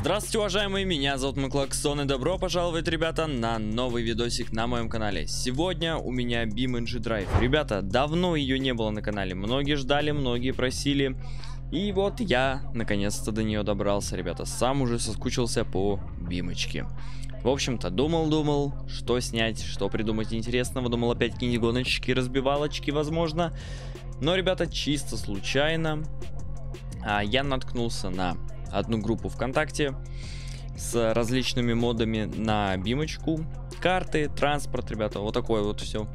Здравствуйте, уважаемые, меня зовут Маклаксон и добро пожаловать, ребята, на новый видосик на моем канале. Сегодня у меня BeamNG Drive. Ребята, давно ее не было на канале, многие ждали, многие просили. И вот я наконец-то до нее добрался, ребята, сам уже соскучился по бимочке. В общем-то, думал-думал, что снять, что придумать интересного, думал опять какие-нибудь гоночки, разбивалочки, возможно. Но, ребята, чисто случайно а, я наткнулся на одну группу ВКонтакте с различными модами на бимочку, карты, транспорт, ребята, вот такое вот все.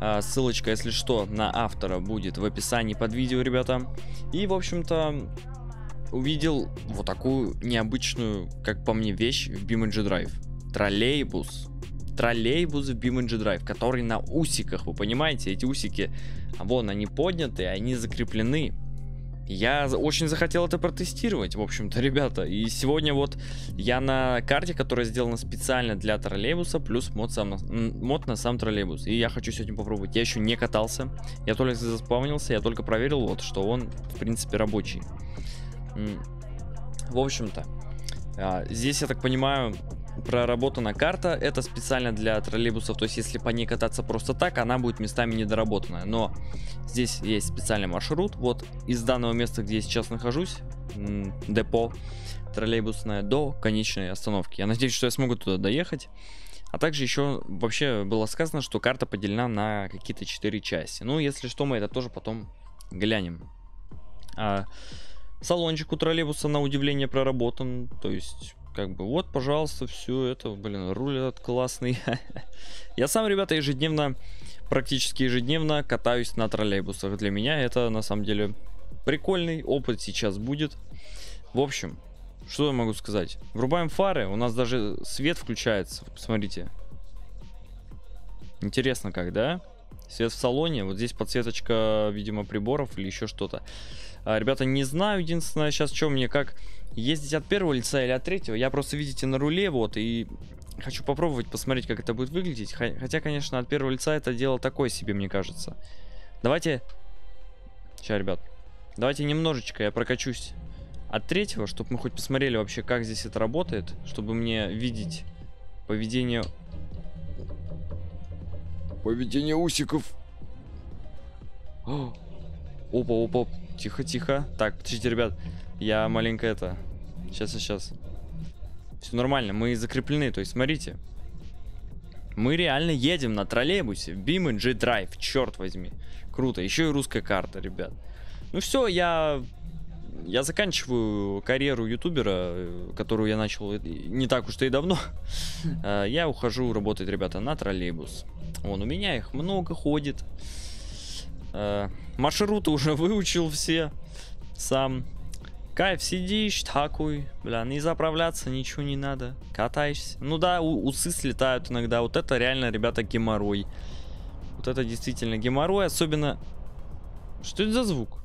А, ссылочка, если что, на автора будет в описании под видео, ребята. И, в общем-то, увидел вот такую необычную, как по мне, вещь в BeamNG Drive. Троллейбус. Троллейбус в BeamNG Drive, который на усиках, вы понимаете, эти усики, вон они подняты, они закреплены я очень захотел это протестировать, в общем-то, ребята. И сегодня вот я на карте, которая сделана специально для троллейбуса, плюс мод, сам мод на сам троллейбус. И я хочу сегодня попробовать. Я еще не катался, я только заспавнился, я только проверил, вот, что он, в принципе, рабочий. В общем-то, а, здесь, я так понимаю, проработана карта. Это специально для троллейбусов. То есть, если по ней кататься просто так, она будет местами недоработанная. Но здесь есть специальный маршрут. Вот из данного места, где я сейчас нахожусь, депо троллейбусное, до конечной остановки. Я надеюсь, что я смогу туда доехать. А также еще вообще было сказано, что карта поделена на какие-то 4 части. Ну, если что, мы это тоже потом глянем. А, салончик у троллейбуса на удивление проработан. То есть как бы вот, пожалуйста, все это, блин, руль этот классный. Я сам, ребята, ежедневно, практически ежедневно катаюсь на троллейбусах. Для меня это, на самом деле, прикольный опыт сейчас будет. В общем, что я могу сказать? Врубаем фары, у нас даже свет включается, посмотрите. Интересно как, да? Свет в салоне, вот здесь подсветочка, видимо, приборов или еще что-то. А, ребята, не знаю, единственное, сейчас что мне, как ездить от первого лица или от третьего. Я просто, видите, на руле, вот, и хочу попробовать посмотреть, как это будет выглядеть. Хотя, конечно, от первого лица это дело такое себе, мне кажется. Давайте... Сейчас, ребят. Давайте немножечко я прокачусь от третьего, чтобы мы хоть посмотрели вообще, как здесь это работает. Чтобы мне видеть поведение... Поведение усиков. Опа, опа, Тихо, тихо. Так, подождите, ребят. Я маленько это... Сейчас, сейчас. Все нормально, мы закреплены. То есть, смотрите. Мы реально едем на троллейбусе. BeamNG Drive, черт возьми. Круто. Еще и русская карта, ребят. Ну все, я... Я заканчиваю карьеру ютубера, которую я начал не так уж и давно. Э, я ухожу работать, ребята, на троллейбус. Вон, у меня их много ходит. Э, маршруты уже выучил все сам. Кайф, сидишь такой, бля, не заправляться, ничего не надо. Катаешься. Ну да, усы слетают иногда. Вот это реально, ребята, геморрой. Вот это действительно геморрой. Особенно... Что это за звук?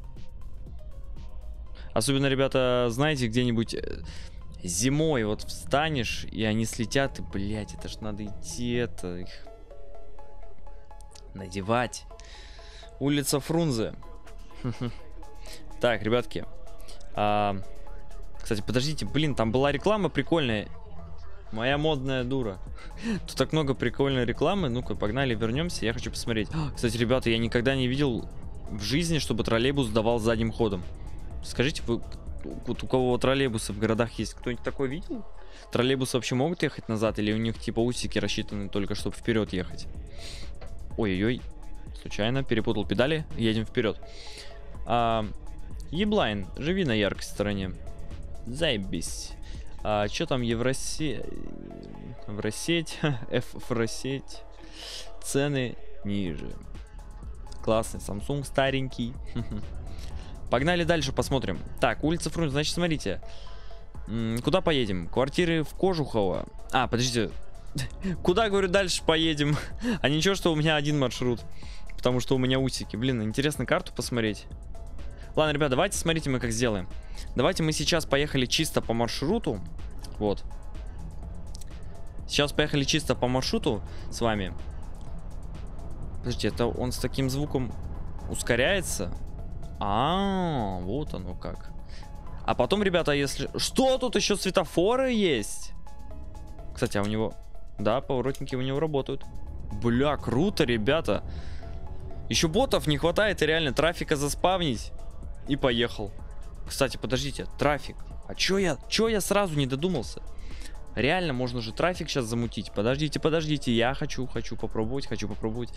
Особенно, ребята, знаете, где-нибудь э, зимой вот встанешь, и они слетят, и, блядь, это ж надо идти, это их надевать. Улица Фрунзе. Так, ребятки. А, кстати, подождите, блин, там была реклама прикольная. Моя модная дура. Тут так много прикольной рекламы. Ну-ка, погнали, вернемся. Я хочу посмотреть. Кстати, ребята, я никогда не видел в жизни, чтобы троллейбус давал задним ходом. Скажите, вы, вот у кого троллейбусы в городах есть, кто-нибудь такой видел? Троллейбусы вообще могут ехать назад или у них типа усики рассчитаны только, чтобы вперед ехать? Ой-ой-ой. Случайно перепутал педали. Едем вперед. А, Еблайн, живи на яркой стороне. Заебись. А, что там Евросеть? Евросеть. Эфросеть. Цены ниже. Классный Samsung старенький. Погнали дальше, посмотрим. Так, улица Фрунзе, значит, смотрите. Куда поедем? Квартиры в Кожухово. А, подождите. Куда, говорю, дальше поедем? а ничего, что у меня один маршрут. Потому что у меня усики. Блин, интересно карту посмотреть. Ладно, ребят, давайте смотрите мы как сделаем. Давайте мы сейчас поехали чисто по маршруту. Вот. Сейчас поехали чисто по маршруту с вами. Подождите, это он с таким звуком ускоряется? А, вот оно как. А потом, ребята, если... Что тут еще светофоры есть? Кстати, а у него... Да, поворотники у него работают. Бля, круто, ребята. Еще ботов не хватает и реально трафика заспавнить. И поехал. Кстати, подождите, трафик. А чё я, чё я сразу не додумался? Реально, можно же трафик сейчас замутить. Подождите, подождите, я хочу, хочу попробовать, хочу попробовать.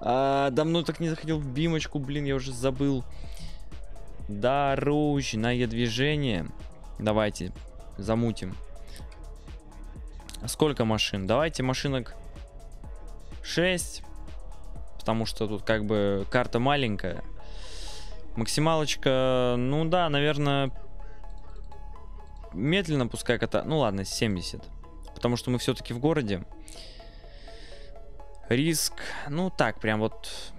А, давно так не заходил в бимочку, блин, я уже забыл. Дорожное движение. Давайте, замутим. Сколько машин? Давайте машинок 6. Потому что тут как бы карта маленькая. Максималочка, ну да, наверное, медленно пускай кота... Ну ладно, 70. Потому что мы все-таки в городе. Риск, ну так, прям вот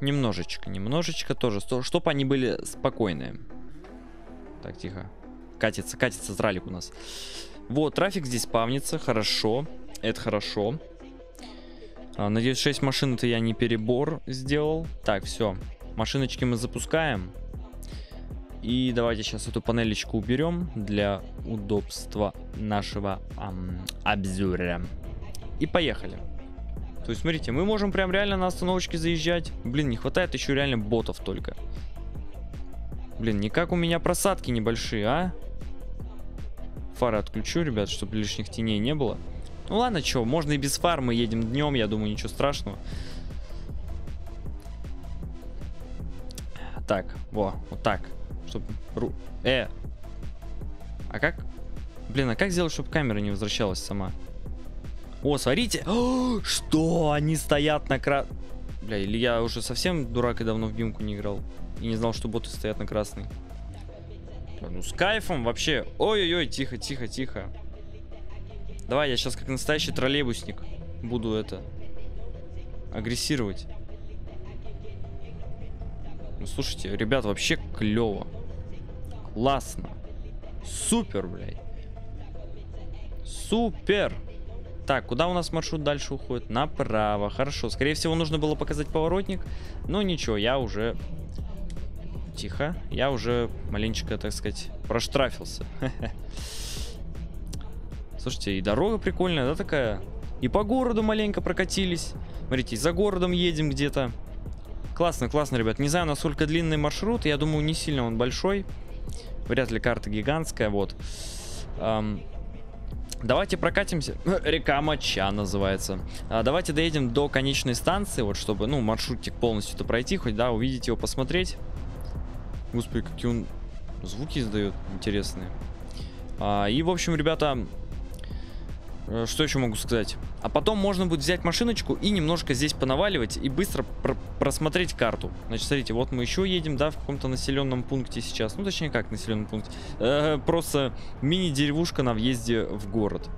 немножечко, немножечко тоже, чтобы они были спокойные. Так, тихо. Катится, катится тралик у нас. Вот, трафик здесь спавнится, хорошо. Это хорошо. А, надеюсь, 6 машин это я не перебор сделал. Так, все. Машиночки мы запускаем. И давайте сейчас эту панелечку уберем для удобства нашего эм, обзора. И поехали. То есть, смотрите, мы можем прям реально на остановочке заезжать. Блин, не хватает еще реально ботов только. Блин, никак у меня просадки небольшие, а? Фары отключу, ребят, чтобы лишних теней не было. Ну ладно, что, можно и без фар, мы едем днем, я думаю, ничего страшного. Так, во, вот так. Чтобы... Э! А как? Блин, а как сделать, чтобы камера не возвращалась сама? О, смотрите! О, что? Они стоят на кра... Бля, или я уже совсем дурак и давно в бимку не играл. И не знал, что боты стоят на красный. Ну, с кайфом вообще. Ой-ой-ой, тихо, тихо, тихо. Давай, я сейчас как настоящий троллейбусник буду это агрессировать. Ну, слушайте, ребят, вообще клево. Классно. Супер, блядь. Супер. Так, куда у нас маршрут дальше уходит? Направо. Хорошо. Скорее всего, нужно было показать поворотник. Но ничего, я уже... Тихо. Я уже маленечко, так сказать, проштрафился. Слушайте, и дорога прикольная, да, такая? И по городу маленько прокатились. Смотрите, за городом едем где-то. Классно, классно, ребят. Не знаю, насколько длинный маршрут. Я думаю, не сильно он большой. Вряд ли карта гигантская, вот. Эм, давайте прокатимся. Река Моча называется. А, давайте доедем до конечной станции, вот чтобы, ну, маршрутик полностью-то пройти, хоть, да, увидеть его, посмотреть. Господи, какие он звуки издает интересные. А, и, в общем, ребята, что еще могу сказать? А потом можно будет взять машиночку и немножко здесь понаваливать и быстро пр просмотреть карту. Значит, смотрите, вот мы еще едем, да, в каком-то населенном пункте сейчас. Ну, точнее, как населенном пункте. Э, просто мини-деревушка на въезде в город.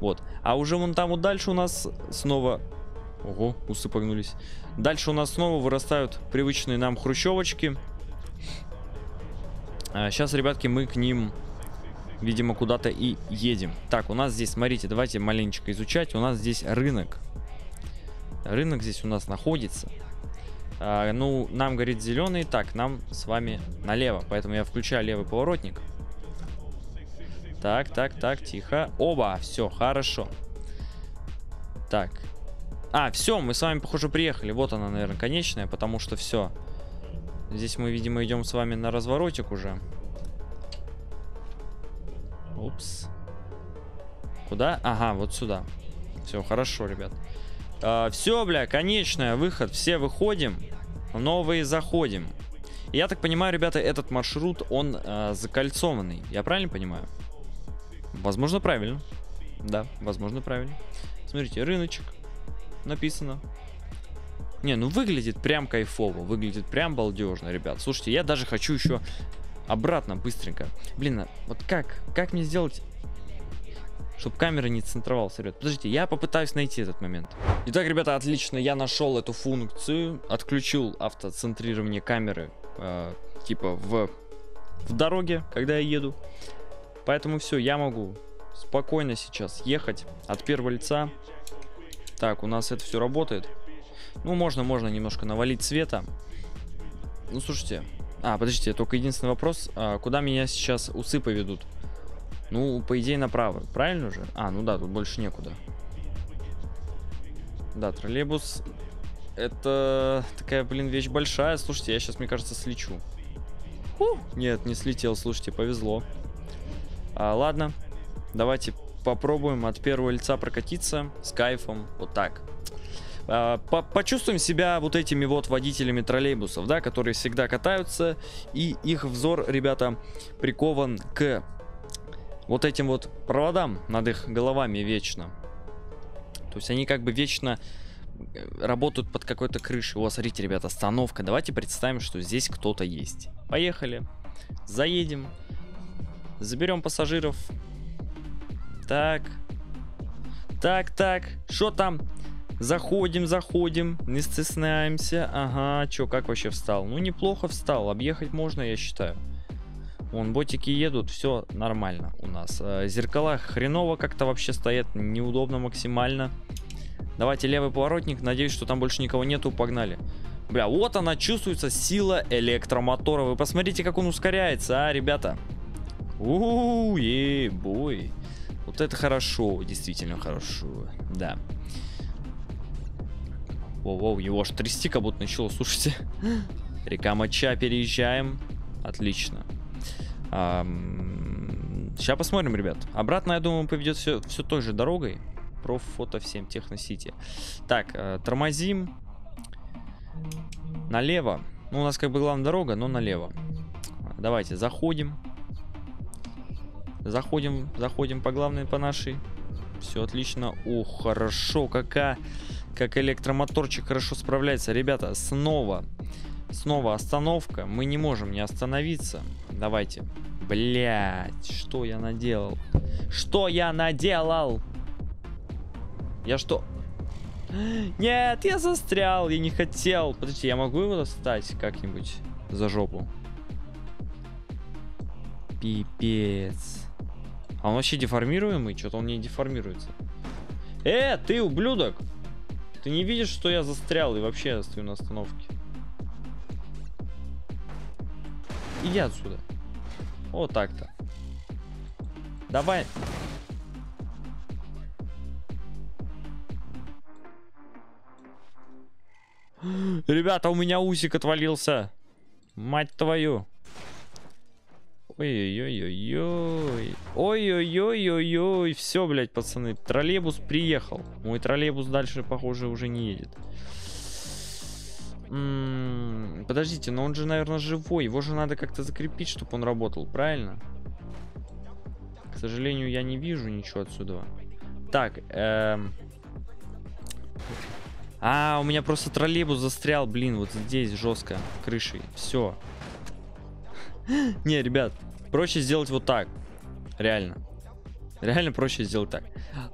Вот. А уже вон там вот дальше у нас снова... Ого, усы погнулись. Дальше у нас снова вырастают привычные нам хрущевочки. А, сейчас, ребятки, мы к ним видимо, куда-то и едем. Так, у нас здесь, смотрите, давайте маленечко изучать. У нас здесь рынок. Рынок здесь у нас находится. А, ну, нам горит зеленый. Так, нам с вами налево. Поэтому я включаю левый поворотник. Так, так, так, тихо. Оба, все, хорошо. Так. А, все, мы с вами, похоже, приехали. Вот она, наверное, конечная, потому что все. Здесь мы, видимо, идем с вами на разворотик уже. Упс. Куда? Ага, вот сюда. Все, хорошо, ребят. А, все, бля, конечная, выход. Все выходим, новые заходим. Я так понимаю, ребята, этот маршрут, он а, закольцованный. Я правильно понимаю? Возможно, правильно. Да, возможно, правильно. Смотрите, рыночек написано. Не, ну выглядит прям кайфово, выглядит прям балдежно, ребят. Слушайте, я даже хочу еще обратно быстренько. Блин, а вот как? Как мне сделать, чтобы камера не центровалась, ребят? Подождите, я попытаюсь найти этот момент. Итак, ребята, отлично, я нашел эту функцию. Отключил автоцентрирование камеры, э, типа в, в дороге, когда я еду. Поэтому все, я могу спокойно сейчас ехать от первого лица. Так, у нас это все работает. Ну, можно, можно немножко навалить света. Ну, слушайте, А, подождите, только единственный вопрос. А, куда меня сейчас усы поведут? Ну, по идее, направо. Правильно же? А, ну да, тут больше некуда. Да, троллейбус. Это такая, блин, вещь большая. Слушайте, я сейчас, мне кажется, слечу. Фу. Нет, не слетел, слушайте, повезло. А, ладно, давайте попробуем от первого лица прокатиться с кайфом. Вот так. А, по почувствуем себя вот этими вот водителями троллейбусов, да, которые всегда катаются, и их взор, ребята, прикован к вот этим вот проводам над их головами вечно. То есть они как бы вечно э, работают под какой-то крышей. О, смотрите, ребята, остановка. Давайте представим, что здесь кто-то есть. Поехали. Заедем. Заберем пассажиров. Так. Так, так. Что там? Заходим, заходим. Не стесняемся. Ага, чё, как вообще встал? Ну, неплохо встал. Объехать можно, я считаю. Вон, ботики едут, все нормально у нас. Э, зеркала хреново как-то вообще стоят, неудобно максимально. Давайте левый поворотник, надеюсь, что там больше никого нету, погнали. Бля, вот она чувствуется сила электромотора. Вы посмотрите, как он ускоряется, а, ребята. Ууу, бой. Вот это хорошо, действительно хорошо, да. Воу-воу, его аж трясти как будто начало, слушайте. Река Моча, переезжаем. Отлично. Сейчас посмотрим, ребят. Обратно, я думаю, поведет все, все той же дорогой. Про фото всем Техносити. Так, э, тормозим. Налево. Ну, у нас как бы главная дорога, но налево. Давайте, заходим. Заходим, заходим по главной, по нашей. Все отлично. О, хорошо, какая... Как электромоторчик хорошо справляется. Ребята, снова Снова остановка. Мы не можем не остановиться. Давайте. Блять, что я наделал? Что я наделал? Я что? Нет, я застрял, я не хотел. Подождите, я могу его достать как-нибудь за жопу? Пипец. А он вообще деформируемый? Что-то он не деформируется. Э, ты ублюдок! Ты не видишь, что я застрял и вообще стою на остановке? Иди отсюда. Вот так-то. Давай. Ребята, у меня усик отвалился. Мать твою. Ой-ой-ой-ой-ой. Ой-ой-ой-ой-ой. Все, блядь, пацаны. Троллейбус приехал. Мой троллейбус дальше, похоже, уже не едет. М -м подождите, но он же, наверное, живой. Его же надо как-то закрепить, чтобы он работал, правильно? К сожалению, я не вижу ничего отсюда. Так, эм... А, у меня просто троллейбус застрял, блин, вот здесь жестко, крышей. Все. Не, ребят, проще сделать вот так. Реально. Реально проще сделать так.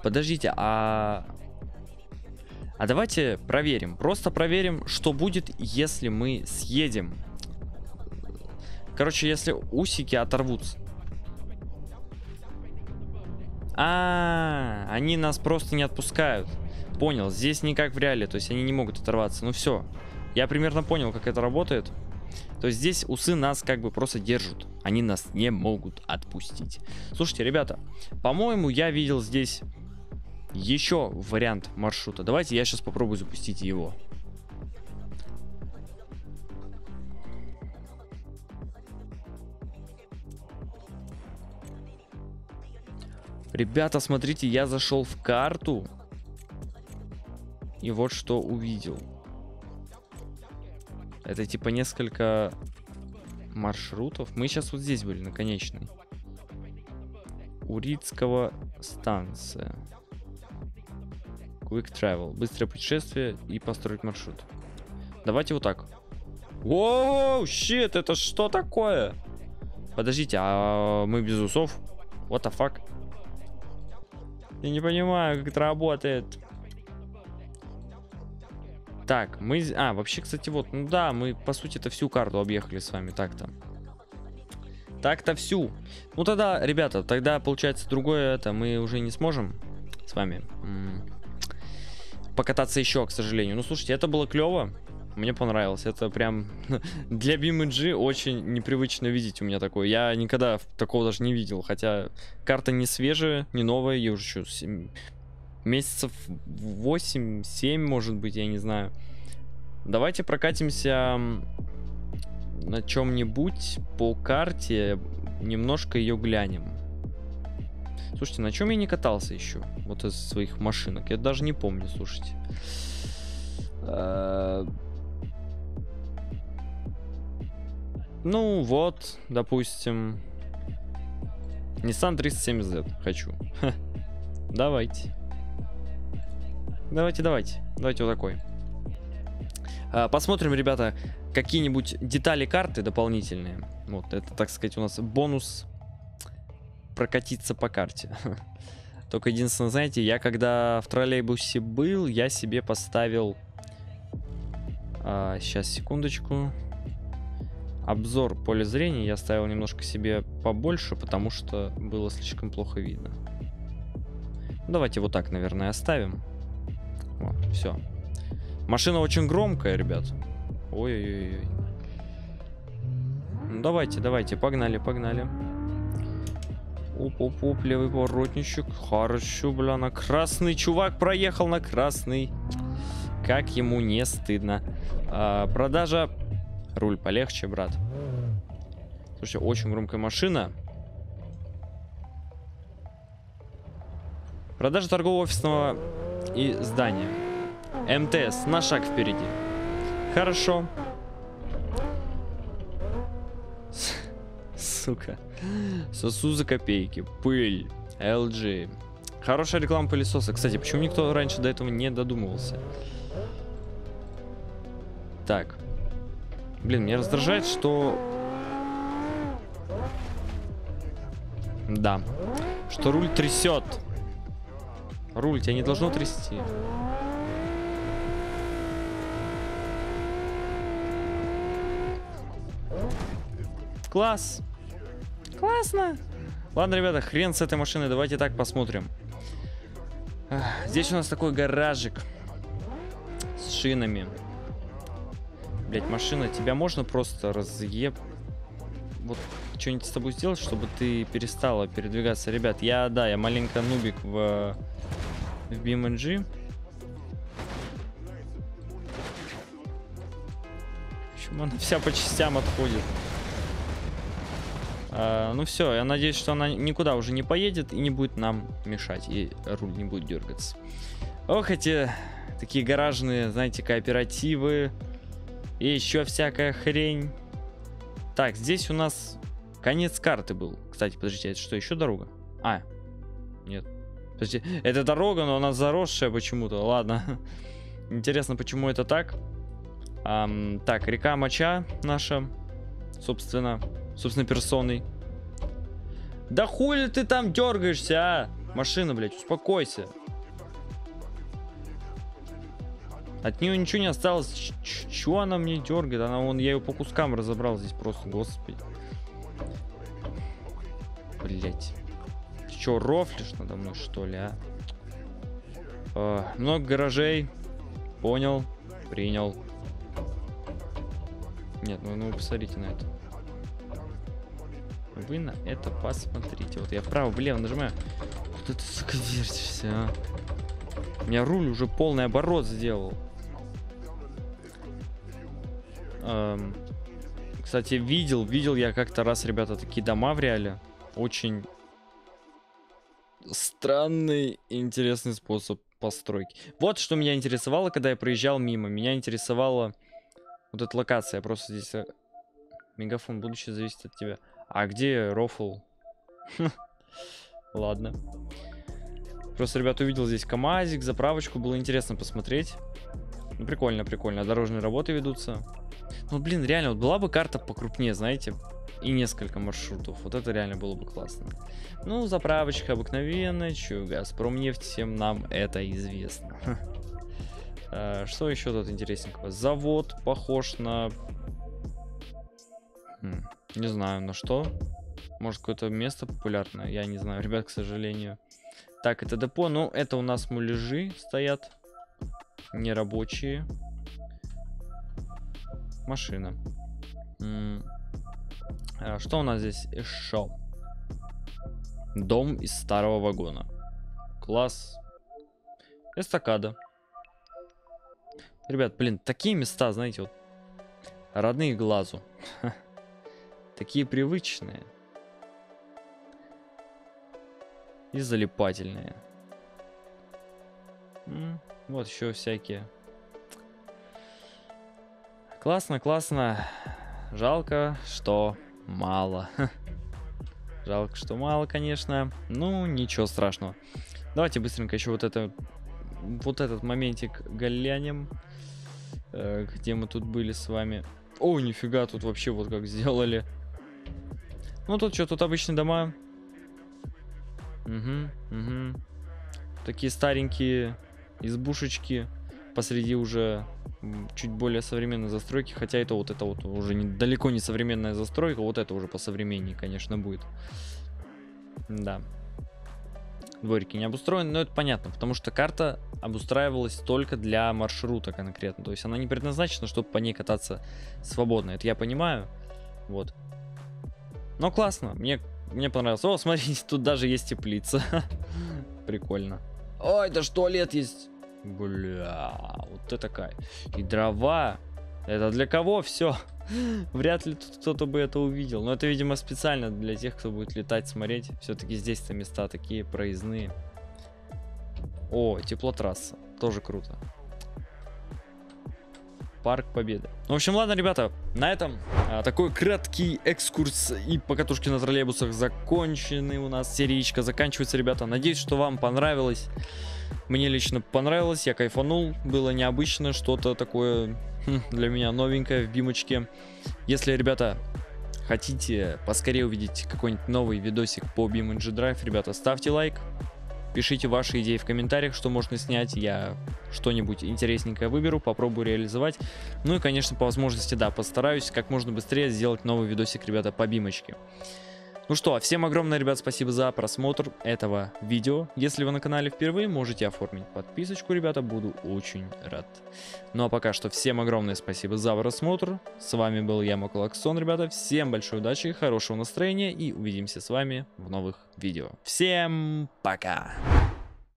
Подождите, а а давайте проверим. Просто проверим, что будет, если мы съедем. Короче, если усики оторвутся. А, -а, а, они нас просто не отпускают. Понял, здесь не как в реале, то есть они не могут оторваться. Ну все, я примерно понял, как это работает. То здесь усы нас как бы просто держат. Они нас не могут отпустить. Слушайте, ребята, по-моему, я видел здесь еще вариант маршрута. Давайте я сейчас попробую запустить его. Ребята, смотрите, я зашел в карту. И вот что увидел. Это типа несколько маршрутов. Мы сейчас вот здесь были, на конечной. Урицкого станция. Quick Travel. Быстрое путешествие и построить маршрут. Давайте вот так. Воу, щит, это что такое? Подождите, а мы без усов? What the fuck? Я не понимаю, как это работает. Так, мы... А, вообще, кстати, вот, ну да, мы, по сути, это всю карту объехали с вами так-то. Так-то всю. Ну тогда, ребята, тогда, получается, другое это мы уже не сможем с вами покататься еще, к сожалению. Ну, слушайте, это было клево. Мне понравилось. Это прям для BMG очень непривычно видеть у меня такое. Я никогда такого даже не видел. Хотя карта не свежая, не новая. Ей уже что, 7... месяцев 8-7, может быть, я не знаю. Давайте прокатимся на чем-нибудь по карте. Немножко ее глянем. Слушайте, на чем я не катался еще? Вот из своих машинок. Я даже не помню, слушайте. А, ну вот, допустим. Nissan 370Z хочу. Давайте. Давайте, давайте. Давайте вот такой. А, посмотрим, ребята, какие-нибудь детали карты дополнительные. Вот, это, так сказать, у нас бонус прокатиться по карте. Только единственное, знаете, я когда в троллейбусе был, я себе поставил... А, сейчас, секундочку. Обзор поля зрения я ставил немножко себе побольше, потому что было слишком плохо видно. Давайте вот так, наверное, оставим. Вот, все. Машина очень громкая, ребят. Ой-ой-ой. Ну, давайте, давайте, погнали, погнали. Оп-оп-оп, левый поворотничек. Хорошо, бля, на красный. Чувак проехал на красный. Как ему не стыдно. А, продажа. Руль полегче, брат. Слушай, очень громкая машина. Продажа торгового офисного и здания. МТС на шаг впереди. Хорошо. Сука. Сосу за копейки. Пыль. LG. Хорошая реклама пылесоса. Кстати, почему никто раньше до этого не додумывался? Так. Блин, меня раздражает, что... Да. Что руль трясет. Руль тебя не должно трясти. Класс. Классно. Ладно, ребята, хрен с этой машиной. Давайте так посмотрим. Здесь у нас такой гаражик. С шинами. Блять, машина, тебя можно просто разъеб... Вот что-нибудь с тобой сделать, чтобы ты перестала передвигаться. Ребят, я, да, я маленько нубик в, в BMG. Почему она вся по частям отходит? А, ну все, я надеюсь, что она никуда уже не поедет и не будет нам мешать, и руль не будет дергаться. Ох, эти такие гаражные, знаете, кооперативы и еще всякая хрень. Так, здесь у нас конец карты был. Кстати, подождите, это что, еще дорога? А, нет. Подожди, это дорога, но она заросшая почему-то. Ладно. Интересно, почему это так? Um, так, река Моча наша, собственно собственно, персоной. Да хули ты там дергаешься, а? Машина, блядь, успокойся. От нее ничего не осталось. Ч -ч Чего она мне дергает? Она вон, я ее по кускам разобрал здесь просто, господи. Блять. Что, рофлишь надо мной, что ли, а? Э, много гаражей. Понял. Принял. Нет, ну, ну посмотрите на это. Вы на это посмотрите. Вот я вправо-влево нажимаю. Куда ты, сука, вертишься, а? У меня руль уже полный оборот сделал. Эм, кстати, видел, видел я как-то раз, ребята, такие дома в реале. Очень странный интересный способ постройки. Вот что меня интересовало, когда я проезжал мимо. Меня интересовала вот эта локация. Просто здесь... Э, мегафон будущее зависит от тебя. А где рофл? Ладно. Просто, ребят, увидел здесь КамАЗик, заправочку. Было интересно посмотреть. Ну, прикольно, прикольно. Дорожные работы ведутся. Ну, блин, реально, вот была бы карта покрупнее, знаете, и несколько маршрутов. Вот это реально было бы классно. Ну, заправочка обыкновенная, чё, Газпром нефть, всем нам это известно. А, что еще тут интересненького? Завод похож на... Хм. Не знаю, на что. Может, какое-то место популярное. Я не знаю, ребят, к сожалению. Так, это депо. Ну, это у нас муляжи стоят. Нерабочие. машина. М, Что у нас здесь еще? Дом из старого вагона. Класс. Эстакада. Ребят, блин, такие места, знаете, вот родные глазу. Такие привычные. И залипательные. Вот еще всякие. Классно, классно. Жалко, что мало. Жалко, что мало, конечно. Ну, ничего страшного. Давайте быстренько еще вот это, вот этот моментик глянем, э, где мы тут были с вами. О, нифига, тут вообще вот как сделали. Ну, тут что, тут обычные дома. Угу, угу. Такие старенькие избушечки посреди уже чуть более современной застройки, хотя это вот это вот уже не, далеко не современная застройка, вот это уже по современнее, конечно, будет. Да. Дворики не обустроены, но это понятно, потому что карта обустраивалась только для маршрута конкретно, то есть она не предназначена, чтобы по ней кататься свободно, это я понимаю, вот. Но классно, мне, мне понравилось. О, смотрите, тут даже есть теплица. Прикольно. Ой, это ж туалет есть. Бля, вот это кай. И дрова. Это для кого все? Вряд ли тут кто-то бы это увидел. Но это, видимо, специально для тех, кто будет летать, смотреть. Все-таки здесь-то места такие проездные. О, теплотрасса. Тоже круто. Парк Победы. Ну, в общем, ладно, ребята, на этом а, такой краткий экскурс и покатушки на троллейбусах закончены у нас. Сериечка заканчивается, ребята. Надеюсь, что вам понравилось. Мне лично понравилось, я кайфанул. Было необычно, что-то такое хм, для меня новенькое в Бимочке. Если, ребята, хотите поскорее увидеть какой-нибудь новый видосик по BeamNG Drive, ребята, ставьте лайк. Пишите ваши идеи в комментариях, что можно снять. Я что-нибудь интересненькое выберу, попробую реализовать. Ну и, конечно, по возможности, да, постараюсь как можно быстрее сделать новый видосик, ребята, по бимочке. Ну что, всем огромное, ребят, спасибо за просмотр этого видео. Если вы на канале впервые, можете оформить подписочку, ребята, буду очень рад. Ну а пока что всем огромное спасибо за просмотр. С вами был я, Макулаксон, ребята. Всем большой удачи, хорошего настроения и увидимся с вами в новых видео. Всем пока!